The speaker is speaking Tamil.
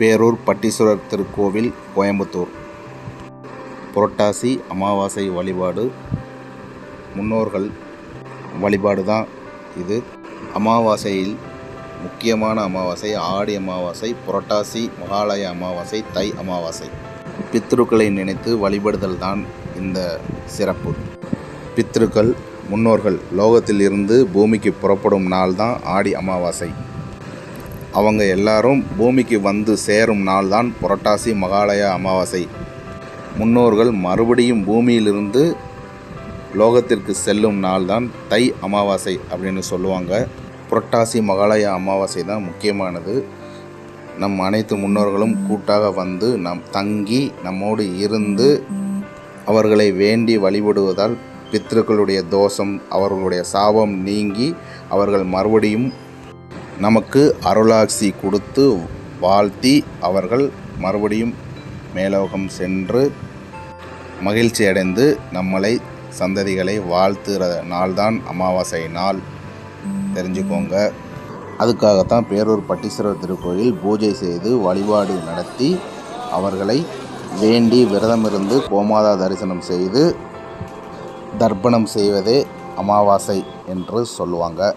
பேரூர் பட்டீஸ்வரர் திருக்கோவில் கோயம்புத்தூர். புரட்டாசி அமாவாசை வழிபாடு முன்னோர்கள் வழிபாடு தான் இது. அமாவாசையில் முக்கியமான அமாவாசை ஆடி அமாவாசை புரட்டாசி மகாலய அமாவாசை தை அமாவாசை. பித்ருக்களை நினைத்து வழிபடுதல் தான் இந்த சிறப்பு. பித்ருக்கள் முன்னோர்கள் லோகத்தில் இருந்து பூமிக்கு புறப்படும் நாள் தான் ஆடி அமாவாசை. அவங்க எல்லாரும் பூமிக்கு வந்து சேரும் நாள் தான் புரட்டாசி மகாலய அமாவாசை. முன்னோர்கள் மறுபடியும் பூமியிலிருந்து லோகத்திற்கு செல்லும் நாள்தான் தை அமாவாசை அப்படின்னு சொல்லுவாங்க. புரட்டாசி மகாலய அமாவாசை தான் முக்கியமானது. நம் அனைத்து முன்னோர்களும் கூட்டாக வந்து நம் தங்கி நம்மோடு இருந்து அவர்களை வேண்டி வழிபடுவதால் பித்ருக்களுடைய தோஷம் அவர்களுடைய சாபம் நீங்கி அவர்கள் மறுபடியும் நமக்கு அருளாசி கொடுத்து வாழ்த்தி அவர்கள் மறுபடியும் மேலோகம் சென்று மகிழ்ச்சி அடைந்து நம்மளை சந்ததிகளை வாழ்த்துகிற நாள்தான் அமாவாசை நாள். தெரிஞ்சுக்கோங்க. அதுக்காகத்தான் பேரூர் பட்டீஸ்வரர் திருக்கோயில் பூஜை செய்து வழிபாடு நடத்தி அவர்களை வேண்டி விரதமிருந்து கோமாதா தரிசனம் செய்து தர்ப்பணம் செய்வதே அமாவாசை என்று சொல்லுவாங்க.